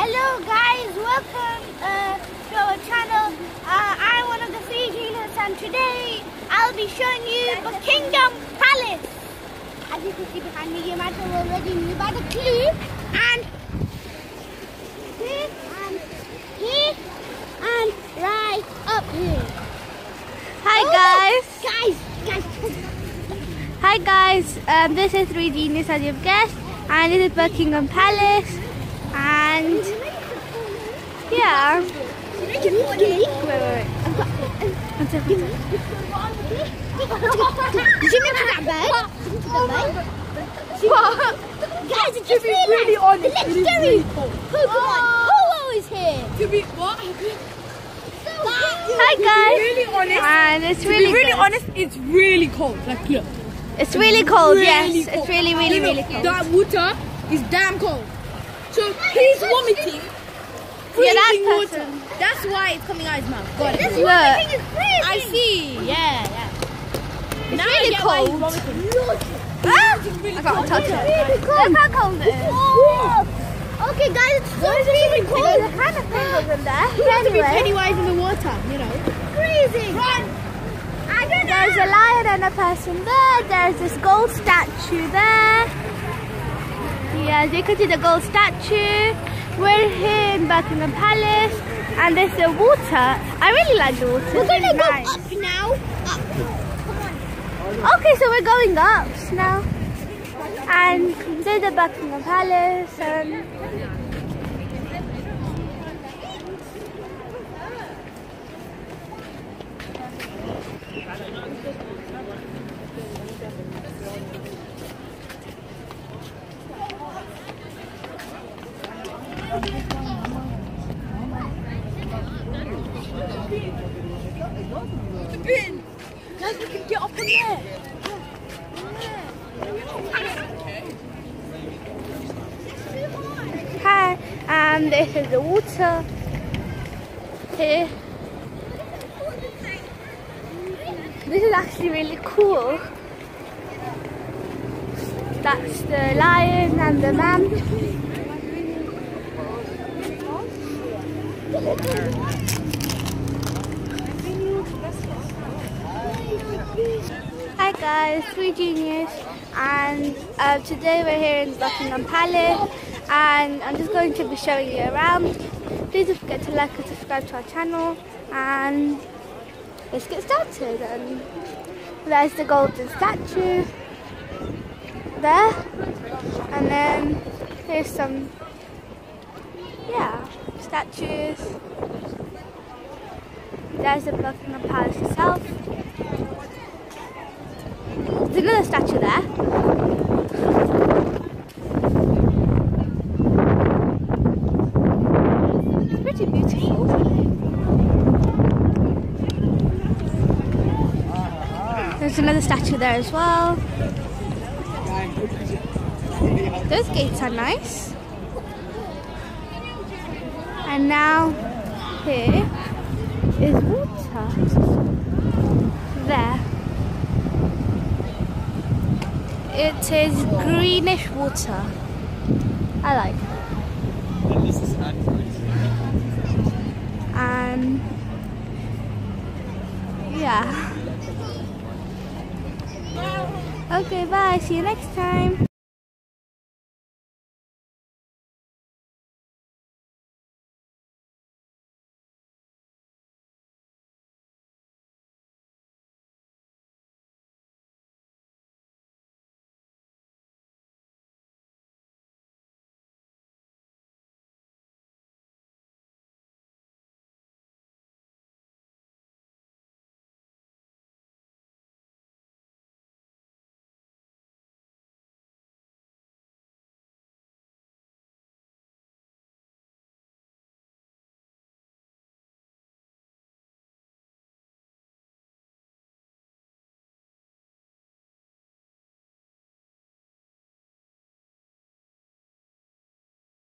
Hello guys, welcome uh, to our channel. Uh, I'm one of the three geniuses and today I'll be showing you Buckingham Palace. As you can see behind me, you might have already knew by the clue. And here and here and right up here. Hi Oh, guys. Guys, guys. Hi guys. Um, this is Three Genius as you've guessed, and this is Buckingham Palace, and yeah. Wait, wait, wait. One one sec. Did you to that bird? What? Guys, it's To be really honest, is legendary really cold. Pokemon. Is here. To be what? Hi To be guys. really honest, And it's to really be really good. honest, it's really cold. Like look, It's really cold. really yes, cold. it's really, really, really cold. That water is damn cold. So he's vomiting. Yeah, that freezing water. That's why it's coming out his mouth. Got it. This Look, I see. Yeah, yeah. it's Now really get why he's cold. Ah! I can't touch it. Look how cold it is. Oh. Okay, guys, it's so freezing cold. There's a kind of things in there. Who wants to be Pennywise in the water? You know. freezing. Run. I don't know. There's a lion and a person there. There's this gold statue there. Yeah, as you can see the gold statue. We're here in Buckingham Palace and there's the water. I really like the water. We're gonna go nice. up now. Okay, so we're going up now. And there's the Buckingham Palace and Bin. Guys, we can get up on there. Hi, and this is the water here. This is actually really cool. That's the lion and the man. Hi guys, Three Genius, and uh, today we're here in Buckingham Palace, and I'm just going to be showing you around. Please don't forget to like and subscribe to our channel, and let's get started. And there's the golden statue there, and then here's some, yeah, statues. There's the Buckingham Palace itself. There's another statue there. Pretty beautiful. There's another statue there as well. Those gates are nice. And now here is water. There. It is greenish water. I like it. And um, yeah. Okay, bye. See you next time.